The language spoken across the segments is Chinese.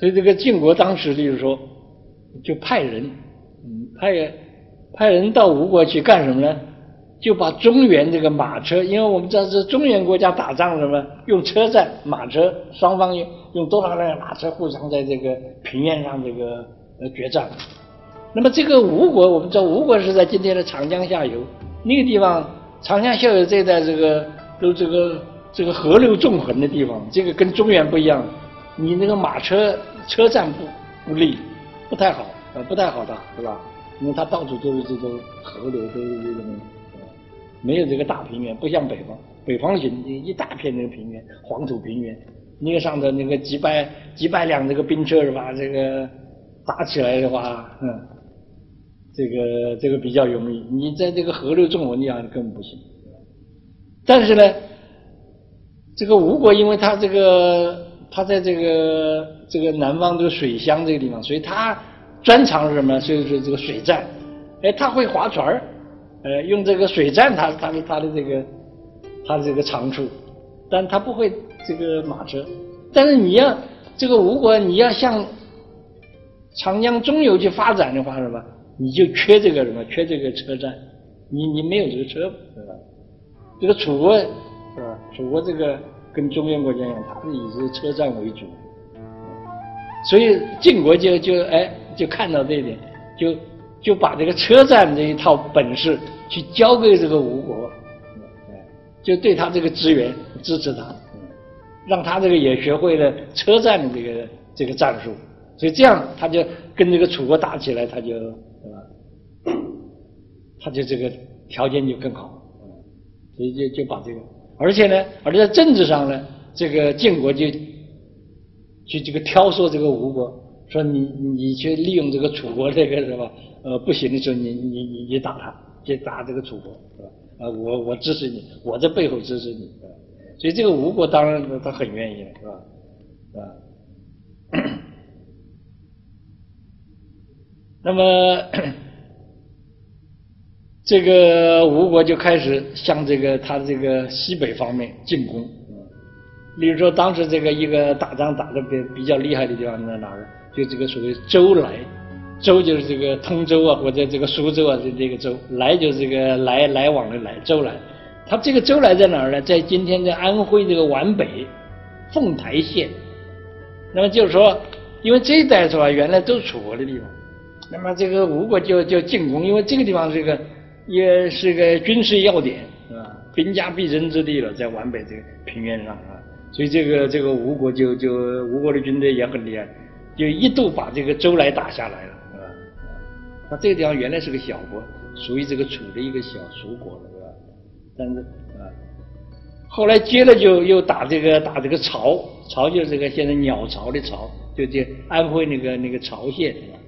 所以这个晋国当时就是说，就派人，嗯，派派人到吴国去干什么呢？就把中原这个马车，因为我们知道是中原国家打仗什么，用车战马车，双方用用多少辆马车互相在这个平原上这个呃决战。那么这个吴国，我们知道吴国是在今天的长江下游那个地方，长江下游这一带这个都这个这个河流纵横的地方，这个跟中原不一样，你那个马车车站不不利，不太好，呃不太好打，是吧？因为它到处都是这种河流，都是这种。没有这个大平原，不像北方，北方型一大片那个平原，黄土平原，那个上头那个几百几百辆这个兵车是吧？这个打起来的话，嗯，这个这个比较容易。你在这个河流纵横地方根本不行。但是呢，这个吴国因为它这个他在这个这个南方这个水乡这个地方，所以他专长是什么？所以说这个水战，哎，他会划船儿。呃，用这个水战，他他的他的这个他的这个长处，但他不会这个马车。但是你要这个吴国，你要向长江中游去发展的话，什么？你就缺这个什么？缺这个车站，你你没有这个车，对吧？这个楚国是吧？楚国这个跟中原国家一样，它是以这个车站为主，所以晋国就就哎就看到这一点，就。就把这个车站这一套本事去交给这个吴国，就对他这个支援支持他，让他这个也学会了车站的这个这个战术，所以这样他就跟这个楚国打起来，他就，他就这个条件就更好，所以就就把这个，而且呢，而且在政治上呢，这个晋国就去这个挑唆这个吴国，说你你去利用这个楚国这个是吧？呃，不行的时候，你你你你打他，去打这个楚国，是吧？啊，我我支持你，我在背后支持你，所以这个吴国当然他很愿意了，是吧？啊，那么这个吴国就开始向这个他这个西北方面进攻，嗯例如说当时这个一个打仗打的比比较厉害的地方在哪儿？就这个所谓周来。州就是这个通州啊，或者这个苏州啊，这这个州来就是这个来来往的来，州来。他这个州来在哪儿呢？在今天的安徽这个皖北凤台县。那么就是说，因为这一带是吧，原来都是楚国的地方。那么这个吴国就就进攻，因为这个地方是个也是个军事要点，是吧？兵家必争之地了，在皖北这个平原上啊。所以这个这个吴国就就吴国的军队也很厉害，就一度把这个周来打下来了。他这个地方原来是个小国，属于这个楚的一个小属国了，是吧？但是啊，后来接着就又打这个打这个曹，曹就是这个现在鸟巢的巢，就这安徽那个那个巢县是吧？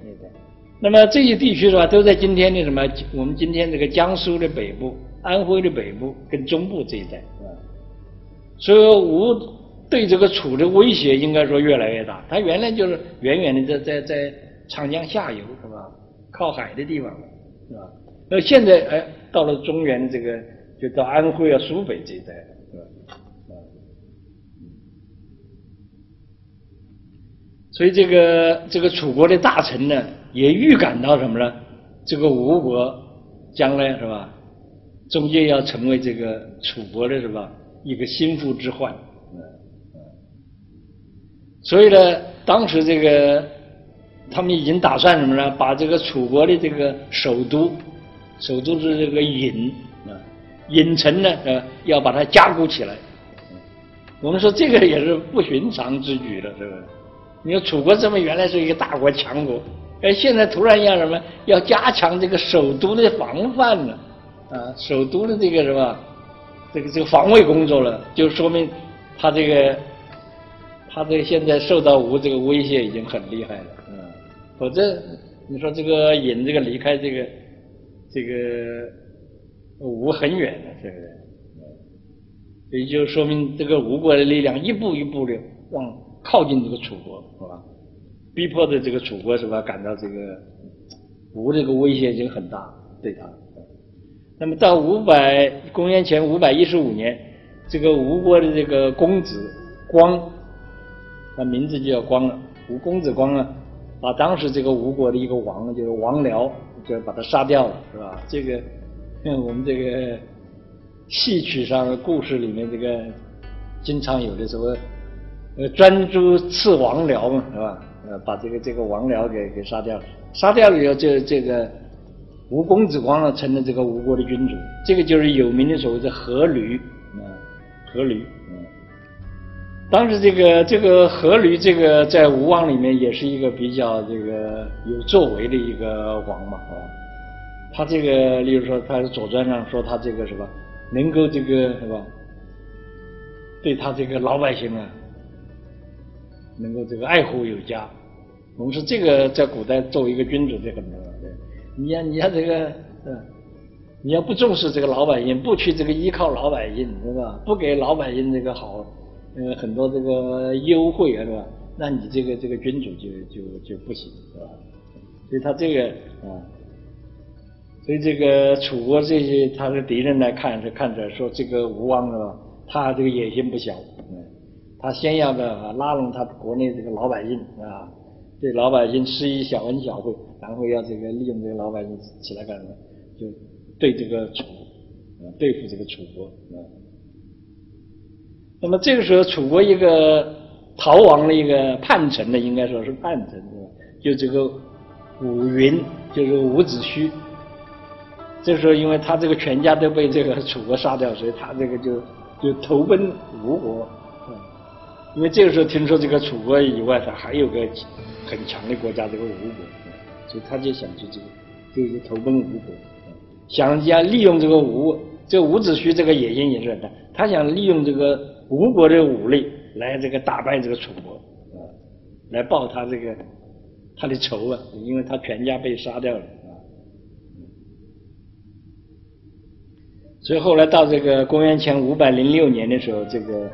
那，么这些地区的话，都在今天的什么？我们今天这个江苏的北部、安徽的北部跟中部这一带，啊？所以吴对这个楚的威胁应该说越来越大。他原来就是远远的在在在长江下游，是吧？靠海的地方，是吧？那现在哎，到了中原这个，就到安徽啊、苏北这一带，是吧？啊，所以这个这个楚国的大臣呢，也预感到什么呢？这个吴国将来是吧，终究要成为这个楚国的是吧一个心腹之患，所以呢，当时这个。他们已经打算什么呢？把这个楚国的这个首都，首都是这个郢啊，郢城呢，呃，要把它加固起来。我们说这个也是不寻常之举了，是不是？你说楚国这么原来是一个大国强国，哎，现在突然要什么？要加强这个首都的防范了，啊，首都的这个什么，这个这个防卫工作了，就说明他这个，他这个现在受到吴这个威胁已经很厉害了。嗯否则，你说这个引这个离开这个这个吴很远的，对不对？所以就说明这个吴国的力量一步一步的往靠近这个楚国，是吧？逼迫的这个楚国是吧？感到这个吴这个威胁已经很大，对他。那么到五百公元前五百一十五年，这个吴国的这个公子光，他名字就叫光了。吴公子光啊，把当时这个吴国的一个王，就是王僚，就把他杀掉了，是吧？这个我们这个戏曲上的故事里面，这个经常有的时候，呃，专诸刺王僚嘛，是吧？呃，把这个这个王僚给给杀掉了，杀掉了以后，就这个吴公子光呢，成了这个吴国的君主，这个就是有名的所谓的阖闾啊，阖闾。当时这个这个阖闾这个在吴王里面也是一个比较这个有作为的一个王嘛，啊，他这个例如说他《左传》上说他这个什么能够这个是吧，对他这个老百姓啊，能够这个爱护有加，我们说这个在古代作为一个君主这很重要，你要你要这个嗯，你要不重视这个老百姓，不去这个依靠老百姓是吧，不给老百姓这个好。呃，很多这个优惠啊，是吧？那你这个这个君主就就就不行，是吧？所以他这个啊，所以这个楚国这些他的敌人来看是看着说这个吴王啊，他这个野心不小，他先要的拉拢他国内这个老百姓啊，对老百姓施以小恩小惠，然后要这个利用这个老百姓起来干什么？就对这个楚啊，对付这个楚国啊。那么这个时候，楚国一个逃亡的一个叛臣呢，应该说是叛臣，就这个伍云，就是伍子胥。这时候，因为他这个全家都被这个楚国杀掉，所以他这个就就投奔吴国。因为这个时候听说这个楚国以外，他还有个很强的国家，这个吴国，所以他就想去这个，就是投奔吴国，想要利用这个吴，这伍子胥这个野心也是很大，他想利用这个。吴国的武力来这个打败这个楚国啊，来报他这个他的仇啊，因为他全家被杀掉了。所以后来到这个公元前五百零六年的时候，这个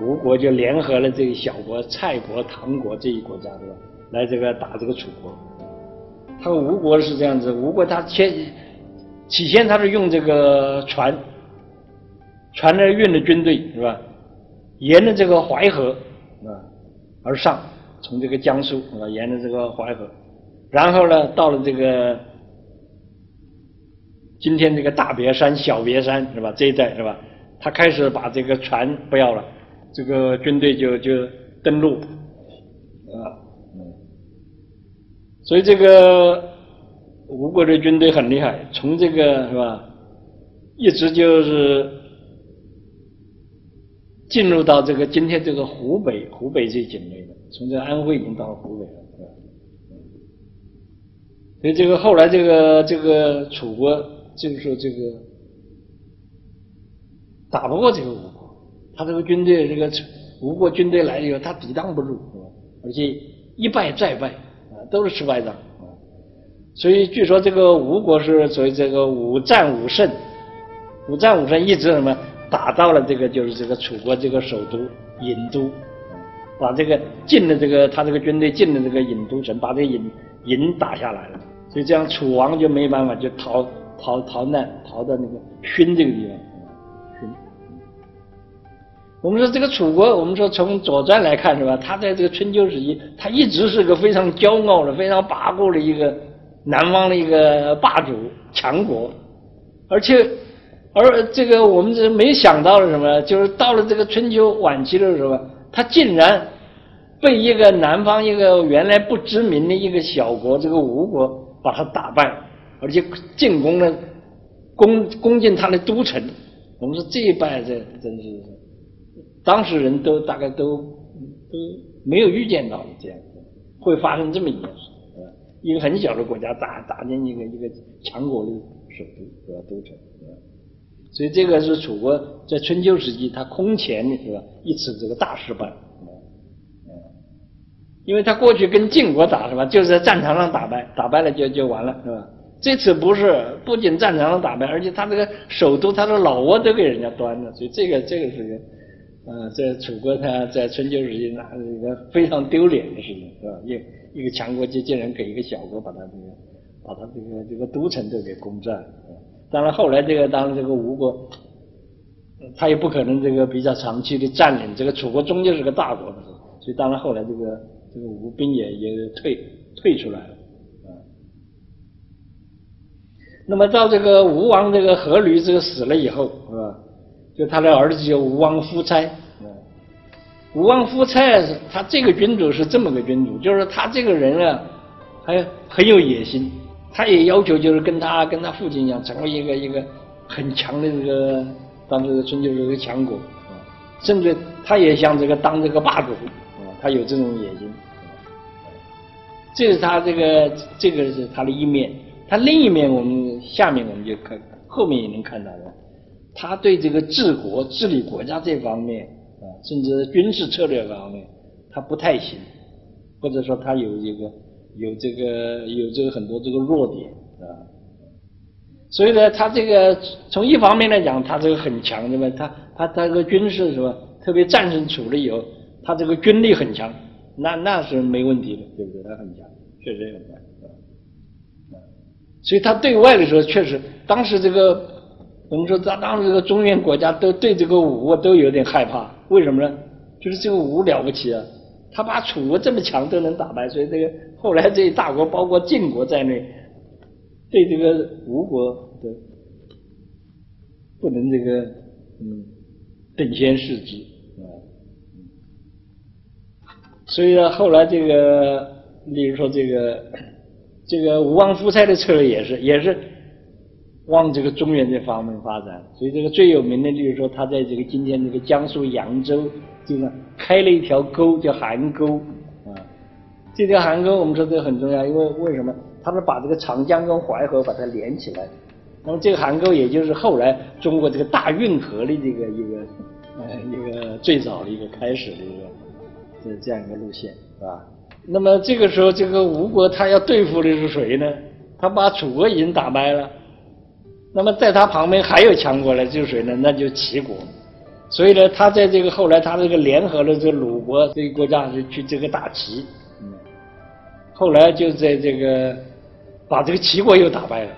吴国就联合了这个小国蔡国、唐国这一国家，对吧？来这个打这个楚国。他吴国是这样子，吴国他先起先他是用这个船，船来运的军队，是吧？沿着这个淮河啊而上，从这个江苏啊沿着这个淮河，然后呢到了这个今天这个大别山、小别山是吧？这一带是吧？他开始把这个船不要了，这个军队就就登陆。啊，所以这个吴国的军队很厉害，从这个是吧，一直就是。进入到这个今天这个湖北湖北这境内的，从这安徽已经到湖北了，所以这个后来这个这个楚国就是说这个打不过这个吴国，他这个军队这个吴国军队来了以后，他抵挡不住，而且一败再败啊，都是失败仗。所以据说这个吴国是属于这个五战五胜，五战五胜一直什么？打到了这个就是这个楚国这个首都郢都，把这个进了这个他这个军队进了这个郢都城，把这个郢郢打下来了，所以这样楚王就没办法，就逃逃逃难，逃到那个熏这个地方。我们说这个楚国，我们说从左传来看是吧？他在这个春秋时期，他一直是个非常骄傲的、非常跋扈的一个南方的一个霸主强国，而且。而这个我们这没想到的什么，就是到了这个春秋晚期的时候，他竟然被一个南方一个原来不知名的一个小国，这个吴国把他打败，而且进攻了，攻攻进他的都城。我们说这一败，这真是当时人都大概都都没有预见到的这样会发生这么一件事，一个很小的国家打打进一个一个强国的首都，吧？都城。所以这个是楚国在春秋时期他空前的是吧一次这个大失败，嗯，因为他过去跟晋国打是吧，就是在战场上打败，打败了就就完了是吧？这次不是，不仅战场上打败，而且他这个首都他的老窝都给人家端了，所以这个这个是个，呃，在楚国他在春秋时期那是一个非常丢脸的事情是吧？一一个强国就竟然给一个小国把他这个把他这个这个都城都给攻占。当然，后来这个当然这个吴国，他也不可能这个比较长期的占领这个楚国，终究是个大国的，所以当然后来这个这个吴兵也也退退出来了，啊。那么到这个吴王这个阖闾这个死了以后，是吧？就他的儿子叫吴王夫差，吴王夫差他这个君主是这么个君主，就是他这个人啊，还很有野心，他也要求就是跟他跟他父亲一样，成为一个一个很强的这个当时的春秋这个强国，甚至他也想这个当这个霸主，他有这种野心，这是他这个这个是他的一面，他另一面我们下面我们就看后面也能看到的，他对这个治国治理国家这方面啊。甚至军事策略方面，他不太行，或者说他有一个有这个有这个很多这个弱点啊。所以呢，他这个从一方面来讲，他这个很强，对吧？他他他这个军事是吧？特别战胜楚了以后，他这个军力很强，那那是没问题的，对不对？他很强，确实很强。所以他对外的时候，确实当时这个我们说，他当时这个中原国家都对这个吴都有点害怕。为什么呢？就是这个吴了不起啊，他把楚国这么强都能打败，所以这个后来这些大国，包括晋国在内，对这个吴国的不能这个嗯等闲视之啊。所以呢，后来这个，例如说这个这个吴王夫差的策略也是也是。往这个中原这方面发展，所以这个最有名的就是说，他在这个今天这个江苏扬州，就是开了一条沟，叫邗沟啊。这条邗沟我们说这个很重要，因为为什么？他是把这个长江跟淮河把它连起来。那么这个邗沟也就是后来中国这个大运河的这个一个呃一个最早的一个开始的一个这这样一个路线，是吧？那么这个时候，这个吴国他要对付的是谁呢？他把楚国已经打败了。那么在他旁边还有强国呢，就是谁呢？那就齐国。所以呢，他在这个后来，他这个联合了这个鲁国这个国家，就去这个打齐。后来就在这个把这个齐国又打败了。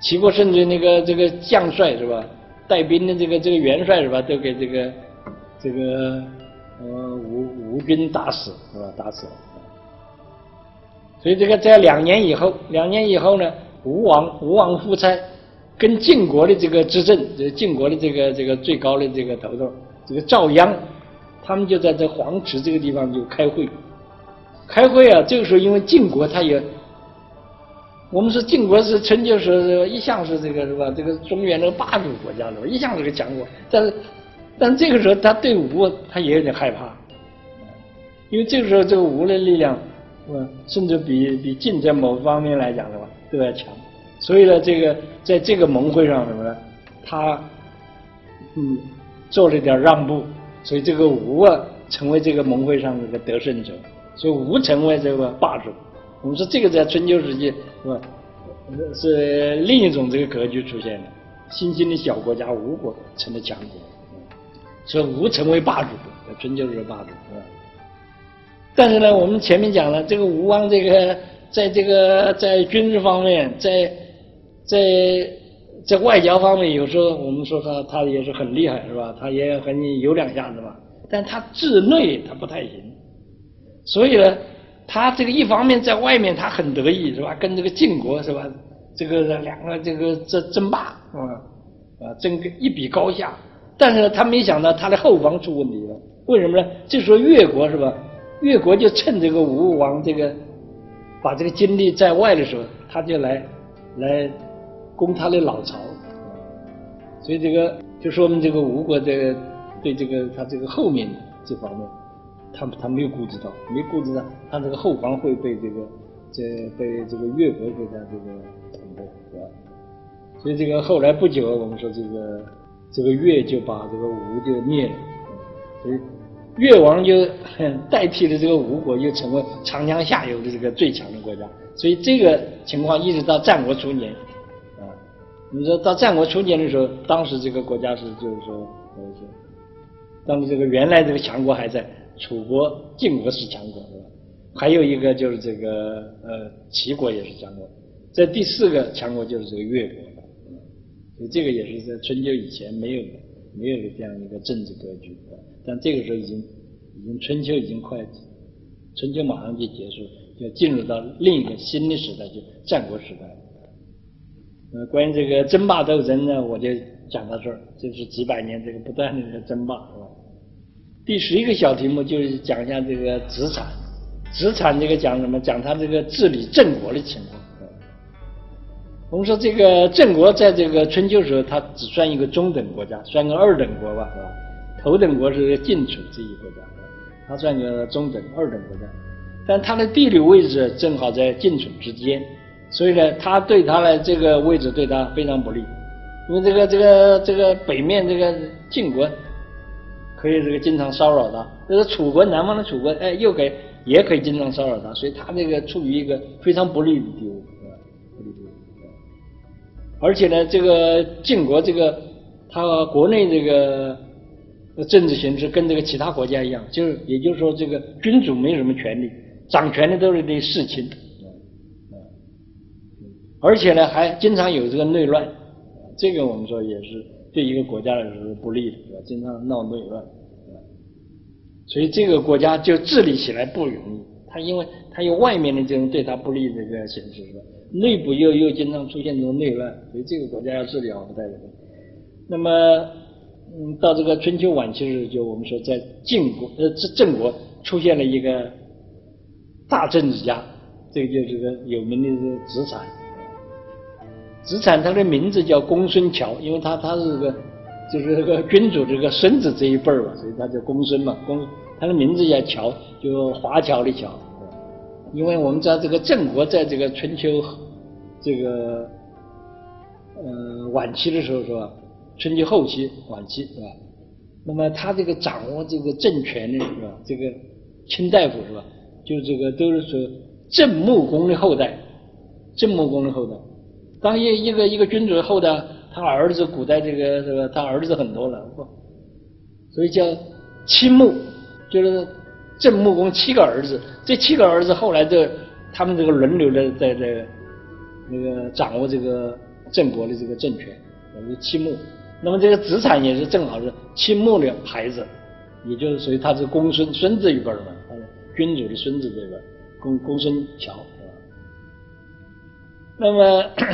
齐国甚至那个这个将帅是吧，带兵的这个这个元帅是吧，都给这个这个呃吴吴军打死是吧？打死了。所以这个在两年以后，两年以后呢？吴王吴王夫差跟晋国的这个执政，就是晋国的这个这个最高的这个头头，这个赵鞅，他们就在这黄池这个地方就开会。开会啊，这个时候因为晋国他也，我们说晋国是春秋时候一向是这个是吧？这个中原的霸主国家是吧？一向是个强国，但是但这个时候他对吴他也有点害怕，因为这个时候这个吴的力量，嗯？甚至比比晋在某方面来讲的话。都要强，所以呢，这个在这个盟会上什么呢？他嗯做了点让步，所以这个吴啊成为这个盟会上这个得胜者，所以吴成为这个霸主。我们说这个在春秋时期是吧？是另一种这个格局出现的，新兴的小国家吴国成了强国，所以吴成为霸主，春秋是霸主是吧？但是呢，我们前面讲了这个吴王这个。在这个在军事方面，在在在外交方面，有时候我们说他他也是很厉害，是吧？他也很有两下子嘛。但他治内他不太行，所以呢，他这个一方面在外面他很得意，是吧？跟这个晋国是吧？这个两个这个争争霸，啊啊争个一比高下。但是呢，他没想到他的后方出问题了。为什么呢？这时候越国是吧？越国就趁这个吴王这个。把这个精力在外的时候，他就来来攻他的老巢，所以这个就说明这个吴国的对这个他这个后面这方面，他他没有顾及到，没顾及到他这个后方会被这个这被这个越国给他这个捅破，是吧？所以这个后来不久，我们说这个这个越就把这个吴就灭了，所以。越王就代替了这个吴国，又成为长江下游的这个最强的国家。所以这个情况一直到战国初年，啊，你说到战国初年的时候，当时这个国家是就是说，是当时这个原来这个强国还在，楚国、晋国是强国，是吧？还有一个就是这个呃齐国也是强国，这第四个强国就是这个越国，所以这个也是在春秋以前没有的，没有的这样一个政治格局。但这个时候已经，已经春秋已经快春秋马上就结束，就进入到另一个新的时代，就战国时代。呃，关于这个争霸斗争呢，我就讲到这儿，就是几百年这个不断的这个争霸，是吧？第十一个小题目就是讲一下这个子产，子产这个讲什么？讲他这个治理郑国的情况。我们说这个郑国在这个春秋时候，它只算一个中等国家，算个二等国吧，是吧？头等国是晋楚这一国家，它算个中等二等国家，但它的地理位置正好在晋楚之间。所以呢，他对他的这个位置对他非常不利，因为这个这个这个北面这个晋国可以这个经常骚扰他，这个楚国南方的楚国哎又给也可以经常骚扰他，所以他这个处于一个非常不利的地位，不利地位。而且呢，这个晋国这个他国内这个政治形势跟这个其他国家一样，就是也就是说这个君主没有什么权利，掌权的都是这世卿。而且呢，还经常有这个内乱，这个我们说也是对一个国家来说是不利的，经常闹内乱，所以这个国家就治理起来不容易。它因为它有外面的这种对它不利的这个形势，是吧？内部又又经常出现这种内乱，所以这个国家要治理好不太容易。那么，嗯，到这个春秋晚期的时候，就我们说在晋国呃郑郑国出现了一个大政治家，这个就是个有名的这个子产。子产他的名字叫公孙乔，因为他他是个就是这个君主这个孙子这一辈儿嘛，所以他叫公孙嘛。公他的名字叫乔，就华侨的侨。因为我们知道这个郑国在这个春秋这个呃晚期的时候是吧？春秋后期晚期是吧？那么他这个掌握这个政权的是吧？这个卿大夫是吧？就这个都是说郑穆公的后代，郑穆公的后代。当一一个一个君主的后代，他儿子古代这个这个他儿子很多了，所以叫亲穆，就是郑穆公七个儿子，这七个儿子后来这他们这个轮流的在这那个掌握这个郑国的这个政权，是七穆。那么这个子产也是正好是亲穆的孩子，也就是属于他是公孙孙子一辈嘛，他是君主的孙子这个公公孙乔。那么，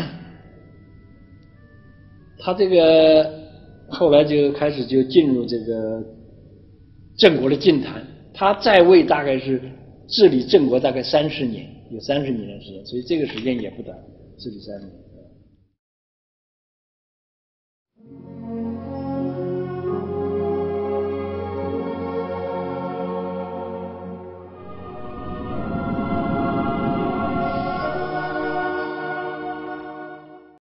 他这个后来就开始就进入这个郑国的政坛。他在位大概是治理郑国大概三十年，有三十年的时间，所以这个时间也不短，治理三十年。